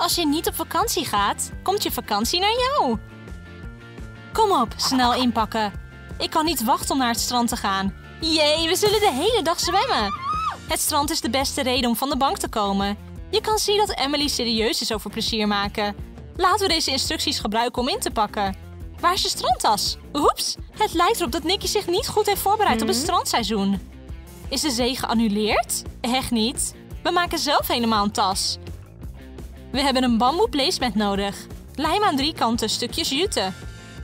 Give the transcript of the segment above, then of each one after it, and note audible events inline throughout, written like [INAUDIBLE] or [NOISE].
Als je niet op vakantie gaat, komt je vakantie naar jou. Kom op, snel inpakken. Ik kan niet wachten om naar het strand te gaan. Jee, we zullen de hele dag zwemmen. Het strand is de beste reden om van de bank te komen. Je kan zien dat Emily serieus is over plezier maken. Laten we deze instructies gebruiken om in te pakken. Waar is je strandtas? Oeps, het lijkt erop dat Nicky zich niet goed heeft voorbereid op het strandseizoen. Is de zee geannuleerd? Echt niet. We maken zelf helemaal een tas. We hebben een bamboe placement nodig. Lijm aan drie kanten stukjes jute.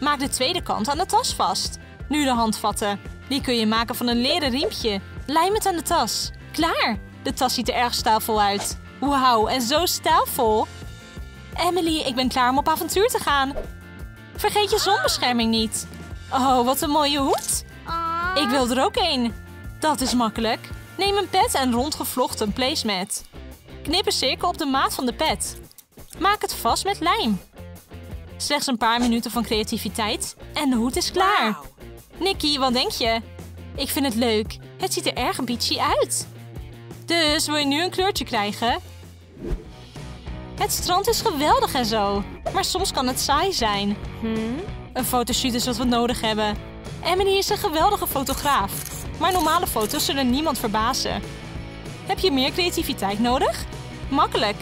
Maak de tweede kant aan de tas vast. Nu de handvatten. Die kun je maken van een leren riempje. Lijm het aan de tas. Klaar! De tas ziet er erg stijlvol uit. Wauw, en zo stijlvol. Emily, ik ben klaar om op avontuur te gaan. Vergeet je zonbescherming niet. Oh, wat een mooie hoed. Ik wil er ook een. Dat is makkelijk. Neem een pet en rondgevlochten placemat. Knip een cirkel op de maat van de pet. Maak het vast met lijm. Slechts een paar minuten van creativiteit en de hoed is klaar. Nicky, wat denk je? Ik vind het leuk. Het ziet er erg beachy uit. Dus wil je nu een kleurtje krijgen? Het strand is geweldig en zo. Maar soms kan het saai zijn. Een fotoshoot is wat we nodig hebben. Emily is een geweldige fotograaf. Maar normale foto's zullen niemand verbazen. Heb je meer creativiteit nodig? Makkelijk.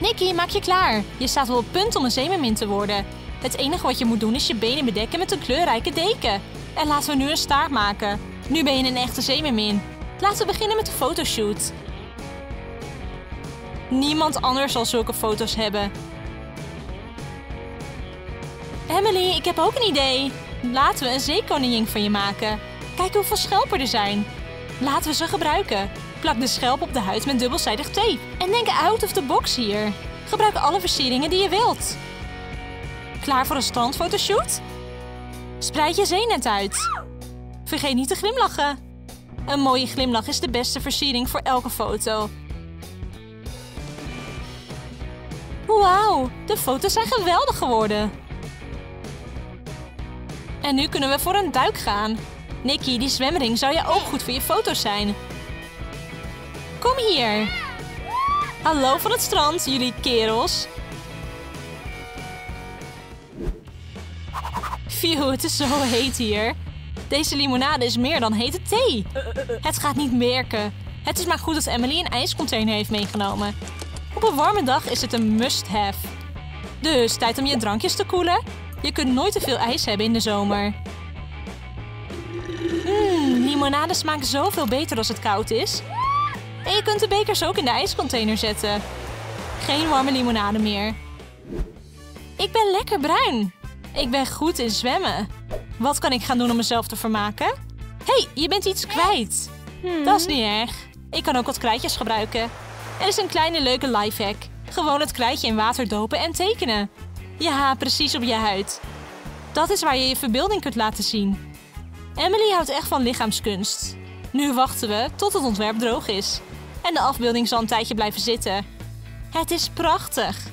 Nicky, maak je klaar. Je staat wel op punt om een zeemermin te worden. Het enige wat je moet doen is je benen bedekken met een kleurrijke deken. En laten we nu een staart maken. Nu ben je een echte zeemermin. Laten we beginnen met de fotoshoot. Niemand anders zal zulke foto's hebben. Emily, ik heb ook een idee. Laten we een zeekoningin van je maken. Kijk hoeveel schelpen er zijn. Laten we ze gebruiken. Plak de schelp op de huid met dubbelzijdig tape. En denk out of the box hier. Gebruik alle versieringen die je wilt. Klaar voor een strandfotoshoot? Spreid je zeenet uit. Vergeet niet te glimlachen. Een mooie glimlach is de beste versiering voor elke foto. Wauw, de foto's zijn geweldig geworden. En nu kunnen we voor een duik gaan. Nicky, die zwemring zou je ook goed voor je foto's zijn. Kom hier. Hallo van het strand, jullie kerels. Phew, het is zo heet hier. Deze limonade is meer dan hete thee. Het gaat niet merken. Het is maar goed dat Emily een ijscontainer heeft meegenomen. Op een warme dag is het een must-have. Dus tijd om je drankjes te koelen. Je kunt nooit te veel ijs hebben in de zomer. Mmm, limonade smaakt zoveel beter als het koud is. En je kunt de bekers ook in de ijscontainer zetten. Geen warme limonade meer. Ik ben lekker bruin. Ik ben goed in zwemmen. Wat kan ik gaan doen om mezelf te vermaken? hey, je bent iets kwijt. Dat is niet erg. Ik kan ook wat krijtjes gebruiken. Er is een kleine leuke lifehack. Gewoon het krijtje in water dopen en tekenen. Ja, precies op je huid. Dat is waar je je verbeelding kunt laten zien. Emily houdt echt van lichaamskunst. Nu wachten we tot het ontwerp droog is. En de afbeelding zal een tijdje blijven zitten. Het is prachtig.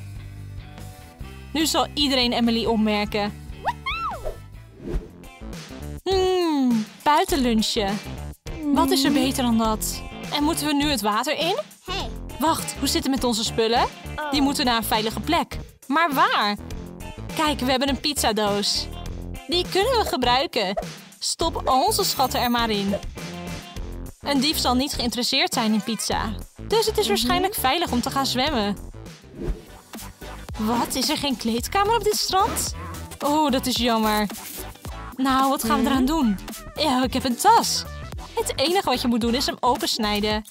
Nu zal iedereen Emily opmerken. Mmm, buitenlunchen. Wat is er beter dan dat? En moeten we nu het water in? Hey. Wacht, hoe zit het met onze spullen? Die moeten naar een veilige plek. Maar waar? Kijk, we hebben een pizzadoos. Die kunnen we gebruiken. Stop onze schatten er maar in. Een dief zal niet geïnteresseerd zijn in pizza. Dus het is waarschijnlijk veilig om te gaan zwemmen. Wat? Is er geen kleedkamer op dit strand? Oh, dat is jammer. Nou, wat gaan we eraan doen? Ja, ik heb een tas. Het enige wat je moet doen is hem opensnijden.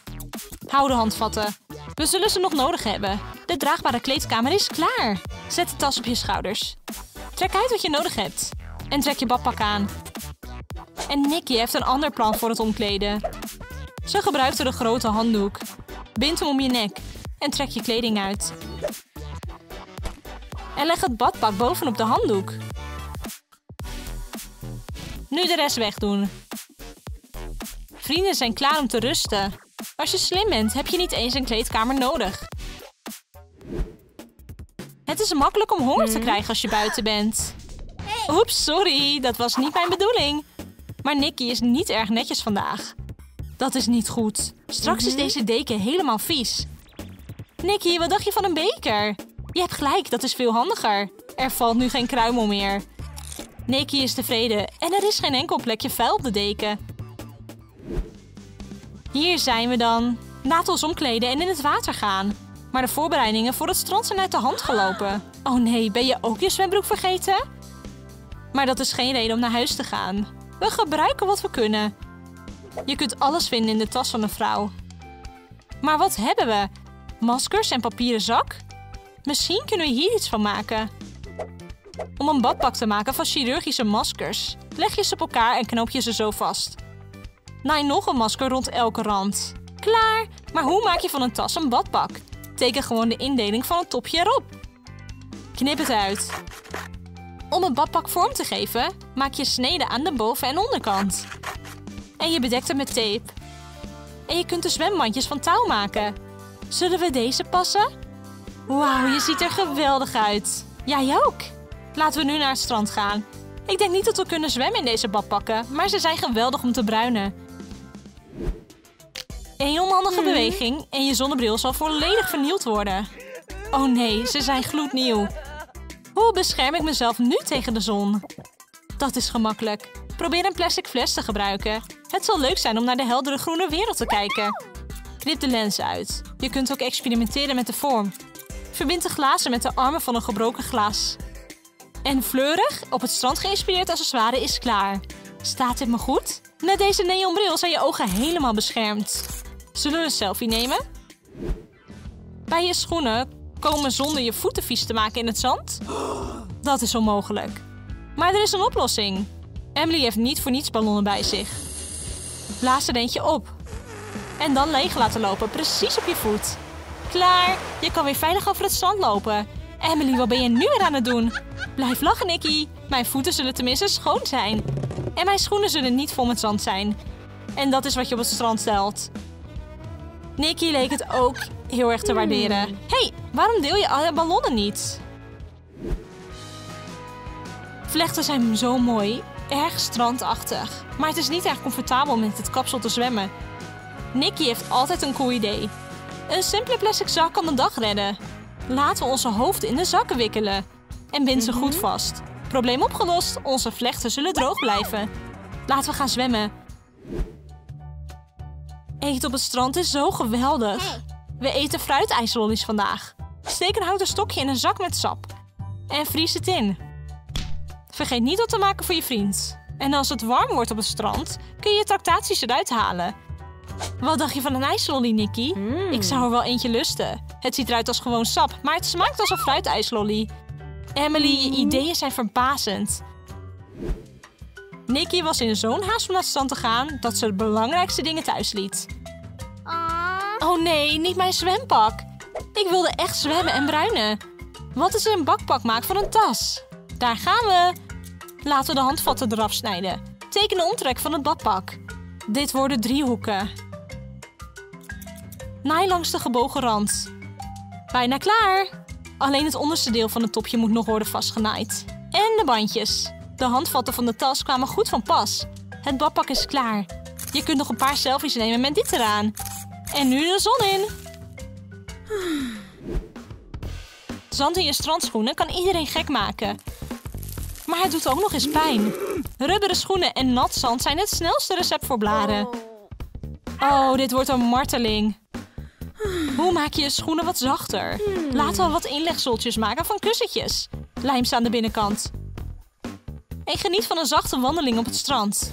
Hou de handvatten. We zullen ze nog nodig hebben. De draagbare kleedkamer is klaar. Zet de tas op je schouders. Trek uit wat je nodig hebt. En trek je badpak aan. En Nicky heeft een ander plan voor het omkleden. Ze gebruikte de grote handdoek. Bind hem om je nek en trek je kleding uit. En leg het badpak bovenop de handdoek. Nu de rest wegdoen. Vrienden zijn klaar om te rusten. Als je slim bent, heb je niet eens een kleedkamer nodig. Het is makkelijk om honger te krijgen als je buiten bent. Oeps, sorry, dat was niet mijn bedoeling. Maar Nicky is niet erg netjes vandaag. Dat is niet goed. Straks is deze deken helemaal vies. Nicky, wat dacht je van een beker? Je hebt gelijk, dat is veel handiger. Er valt nu geen kruimel meer. Neki is tevreden en er is geen enkel plekje vuil op de deken. Hier zijn we dan. Laten ons omkleden en in het water gaan. Maar de voorbereidingen voor het strand zijn uit de hand gelopen. Oh nee, ben je ook je zwembroek vergeten? Maar dat is geen reden om naar huis te gaan. We gebruiken wat we kunnen. Je kunt alles vinden in de tas van een vrouw. Maar wat hebben we? Maskers en papieren zak? Misschien kunnen we hier iets van maken. Om een badpak te maken van chirurgische maskers, leg je ze op elkaar en knoop je ze zo vast. Naai nog een masker rond elke rand. Klaar! Maar hoe maak je van een tas een badpak? Teken gewoon de indeling van het topje erop. Knip het uit. Om een badpak vorm te geven, maak je sneden aan de boven- en onderkant. En je bedekt het met tape. En je kunt de zwembandjes van touw maken. Zullen we deze passen? Wauw, je ziet er geweldig uit. Jij ook. Laten we nu naar het strand gaan. Ik denk niet dat we kunnen zwemmen in deze badpakken, maar ze zijn geweldig om te bruinen. Eén onhandige beweging en je zonnebril zal volledig vernield worden. Oh nee, ze zijn gloednieuw. Hoe bescherm ik mezelf nu tegen de zon? Dat is gemakkelijk. Probeer een plastic fles te gebruiken. Het zal leuk zijn om naar de heldere groene wereld te kijken. Knip de lens uit. Je kunt ook experimenteren met de vorm. Verbind de glazen met de armen van een gebroken glas. En fleurig, op het strand geïnspireerd accessoire is klaar. Staat dit me goed? Met deze neonbril zijn je ogen helemaal beschermd. Zullen we een selfie nemen? Bij je schoenen komen zonder je voeten vies te maken in het zand? [GASPS] Dat is onmogelijk. Maar er is een oplossing. Emily heeft niet voor niets ballonnen bij zich. Blaas er eentje op. En dan leeg laten lopen, precies op je voet. Klaar, je kan weer veilig over het strand lopen. Emily, wat ben je nu weer aan het doen? Blijf lachen, Nicky. Mijn voeten zullen tenminste schoon zijn. En mijn schoenen zullen niet vol met zand zijn. En dat is wat je op het strand stelt. Nicky leek het ook heel erg te waarderen. hey, waarom deel je alle ballonnen niet? Vlechten zijn zo mooi, erg strandachtig. Maar het is niet erg comfortabel om met het kapsel te zwemmen. Nicky heeft altijd een cool idee. Een simpele plastic zak kan de dag redden. Laten we onze hoofden in de zakken wikkelen. En bind ze goed vast. Probleem opgelost, onze vlechten zullen droog blijven. Laten we gaan zwemmen. Eten op het strand is zo geweldig. We eten fruitijslollies vandaag. Steek een houten stokje in een zak met sap. En vries het in. Vergeet niet wat te maken voor je vriend. En als het warm wordt op het strand, kun je je tractaties eruit halen. Wat dacht je van een ijslolly, Nicky? Ik zou er wel eentje lusten. Het ziet eruit als gewoon sap, maar het smaakt als een fruitijslolly. Emily, je ideeën zijn verbazend. Nicky was in zo'n haast om naar het strand te gaan dat ze de belangrijkste dingen thuis liet. Oh nee, niet mijn zwempak. Ik wilde echt zwemmen en bruinen. Wat is een bakpak maakt van een tas? Daar gaan we. Laten de handvatten eraf snijden. Teken de omtrek van het badpak. Dit worden driehoeken. Naai langs de gebogen rand. Bijna klaar. Alleen het onderste deel van het topje moet nog worden vastgenaaid. En de bandjes. De handvatten van de tas kwamen goed van pas. Het badpak is klaar. Je kunt nog een paar selfies nemen met dit eraan. En nu de zon in. Zand in je strandschoenen kan iedereen gek maken. Maar het doet ook nog eens pijn. Rubberen schoenen en nat zand zijn het snelste recept voor blaren. Oh, dit wordt een marteling. Hoe maak je je schoenen wat zachter? Laten we wat inlegseltjes maken van kussentjes. Lijm ze aan de binnenkant. En geniet van een zachte wandeling op het strand.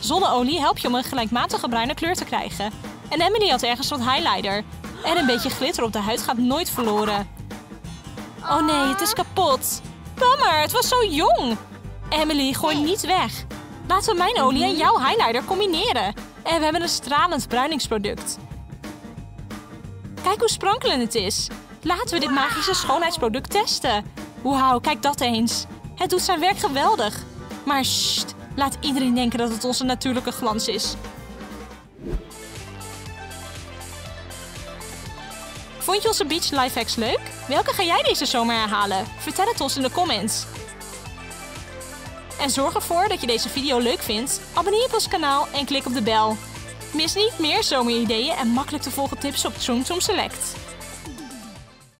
Zonneolie helpt je om een gelijkmatige bruine kleur te krijgen. En Emily had ergens wat highlighter. En een beetje glitter op de huid gaat nooit verloren. Oh nee, het is kapot. Bummer, het was zo jong. Emily, gooi niet weg. Laten we mijn olie en jouw highlighter combineren. En we hebben een stralend bruiningsproduct. Kijk hoe sprankelend het is. Laten we dit magische schoonheidsproduct testen. Wauw, kijk dat eens. Het doet zijn werk geweldig. Maar sst, laat iedereen denken dat het onze natuurlijke glans is. Vond je onze beach lifehacks leuk? Welke ga jij deze zomer herhalen? Vertel het ons in de comments. En zorg ervoor dat je deze video leuk vindt. Abonneer op ons kanaal en klik op de bel. Mis niet meer zomerideeën en makkelijk te volgen tips op TomTom Select.